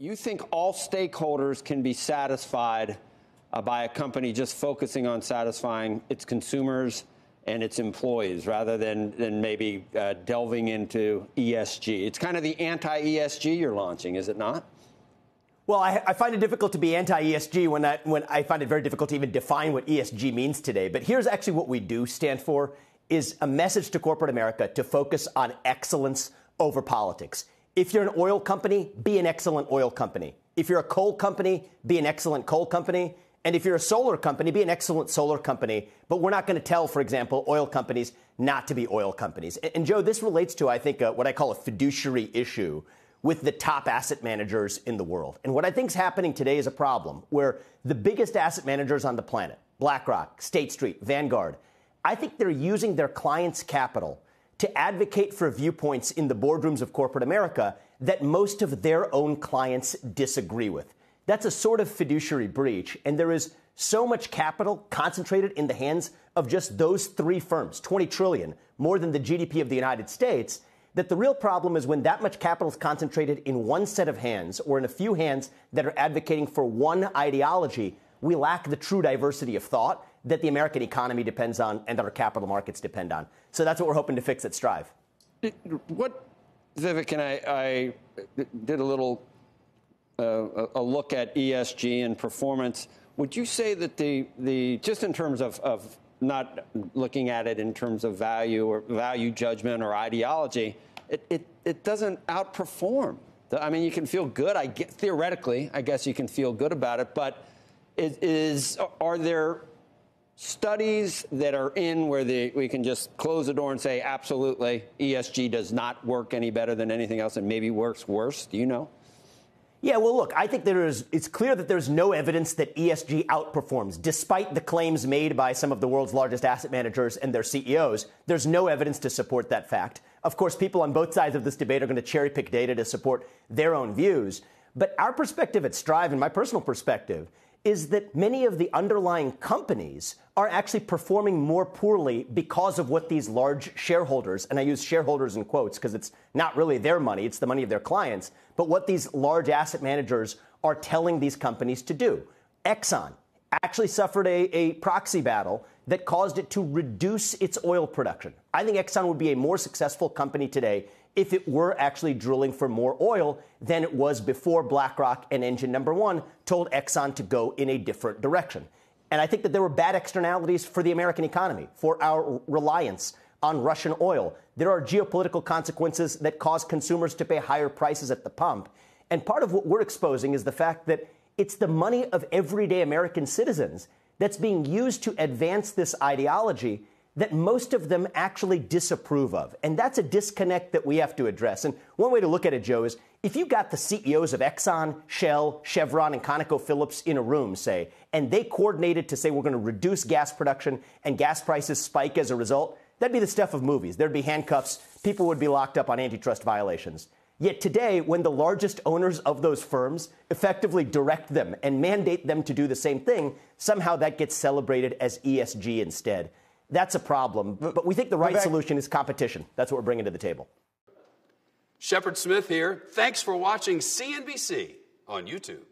You think all stakeholders can be satisfied uh, by a company just focusing on satisfying its consumers and its employees rather than, than maybe uh, delving into ESG? It's kind of the anti ESG you're launching, is it not? Well, I, I, find it difficult to be anti ESG when I, when I find it very difficult to even define what ESG means today. But here's actually what we do stand for is a message to corporate America to focus on excellence over politics. If you're an oil company, be an excellent oil company. If you're a coal company, be an excellent coal company. And if you're a solar company, be an excellent solar company. But we're not going to tell, for example, oil companies not to be oil companies. And, Joe, this relates to, I think, uh, what I call a fiduciary issue with the top asset managers in the world. And what I think is happening today is a problem where the biggest asset managers on the planet, BlackRock, State Street, Vanguard, I think they're using their clients' capital to advocate for viewpoints in the boardrooms of corporate America that most of their own clients disagree with. That's a sort of fiduciary breach, and there is so much capital concentrated in the hands of just those three firms, 20 trillion, more than the GDP of the United States, that the real problem is when that much capital is concentrated in one set of hands or in a few hands that are advocating for one ideology, we lack the true diversity of thought that the American economy depends on and that our capital markets depend on. So that's what we're hoping to fix at Strive. What, Vivek, and I, I did a little uh, a look at ESG and performance. Would you say that the, the just in terms of, of not looking at it in terms of value or value judgment or ideology, it, it, it doesn't outperform. I mean, you can feel good. I get, theoretically, I guess you can feel good about it, but is, is are there studies that are in where the, we can just close the door and say absolutely ESG does not work any better than anything else and maybe works worse? Do you know? Yeah, well, look, I think there is, it's clear that there's no evidence that ESG outperforms. Despite the claims made by some of the world's largest asset managers and their CEOs, there's no evidence to support that fact. Of course, people on both sides of this debate are going to cherry pick data to support their own views. But our perspective at Strive, and my personal perspective, is that many of the underlying companies are actually performing more poorly because of what these large shareholders, and I use shareholders in quotes because it's not really their money, it's the money of their clients, but what these large asset managers are telling these companies to do. Exxon actually suffered a, a proxy battle that caused it to reduce its oil production. I think Exxon would be a more successful company today if it were actually drilling for more oil than it was before BlackRock and engine number one told Exxon to go in a different direction. And I think that there were bad externalities for the American economy, for our reliance on Russian oil. There are geopolitical consequences that cause consumers to pay higher prices at the pump. And part of what we're exposing is the fact that it's the money of everyday American citizens that's being used to advance this ideology that most of them actually disapprove of. And that's a disconnect that we have to address. And one way to look at it, Joe, is if you got the CEOs of Exxon, Shell, Chevron, and ConocoPhillips in a room, say, and they coordinated to say we're going to reduce gas production and gas prices spike as a result, that'd be the stuff of movies. There'd be handcuffs, people would be locked up on antitrust violations. Yet today, when the largest owners of those firms effectively direct them and mandate them to do the same thing, somehow that gets celebrated as ESG instead. That's a problem. But we think the right solution is competition. That's what we're bringing to the table. Shepard Smith here. Thanks for watching CNBC on YouTube.